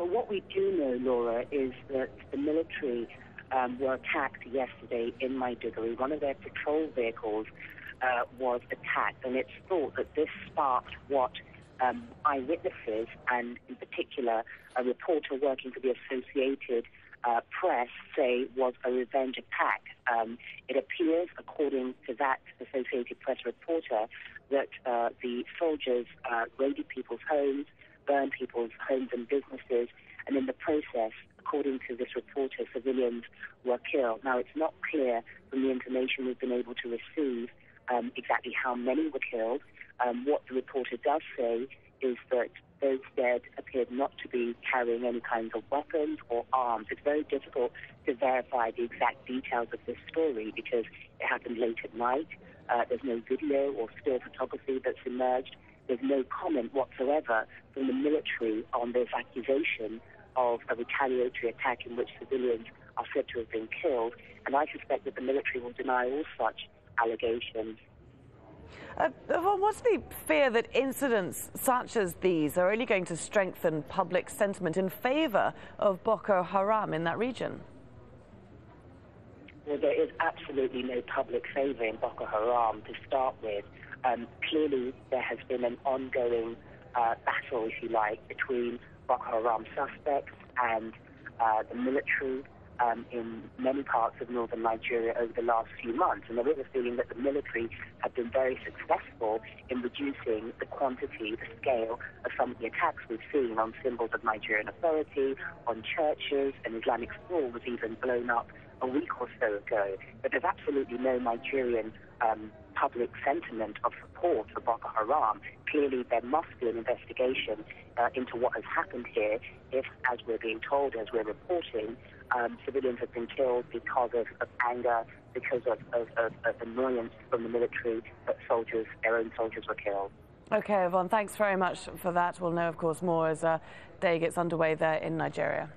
But what we do know, Laura, is that the military um, were attacked yesterday in Maiduguri. One of their patrol vehicles uh, was attacked, and it's thought that this sparked what um, eyewitnesses, and in particular a reporter working for the Associated uh, Press, say was a revenge attack. Um, it appears, according to that Associated Press reporter, that uh, the soldiers uh, raided people's homes, burned people's homes and businesses, and in the process, according to this reporter, civilians were killed. Now, it's not clear from the information we've been able to receive um, exactly how many were killed. Um, what the reporter does say is that those dead appeared not to be carrying any kinds of weapons or arms. It's very difficult to verify the exact details of this story because it happened late at night. Uh, there's no video or still photography that's emerged. There's no comment whatsoever from the military on this accusation of a retaliatory attack in which civilians are said to have been killed. And I suspect that the military will deny all such allegations. Uh, well, what's the fear that incidents such as these are only going to strengthen public sentiment in favour of Boko Haram in that region? Well, there is absolutely no public favour in Boko Haram to start with. Um, clearly, there has been an ongoing uh, battle, if you like, between Boko Haram suspects and uh, the military um, in many parts of northern Nigeria over the last few months. And there is a feeling that the military have been very successful in reducing the quantity, the scale of some of the attacks we've seen on symbols of Nigerian authority, on churches, and Islamic school was even blown up a week or so ago. But there's absolutely no Nigerian um, public sentiment of support for Boko Haram. Clearly, there must be an investigation uh, into what has happened here if, as we're being told, as we're reporting, um, civilians have been killed because of, of anger, because of, of, of, annoyance from the military that soldiers, their own soldiers, were killed. Okay, Yvonne, thanks very much for that. We'll know, of course, more as uh, day gets underway there in Nigeria.